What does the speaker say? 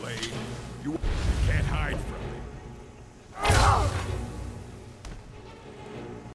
blade. You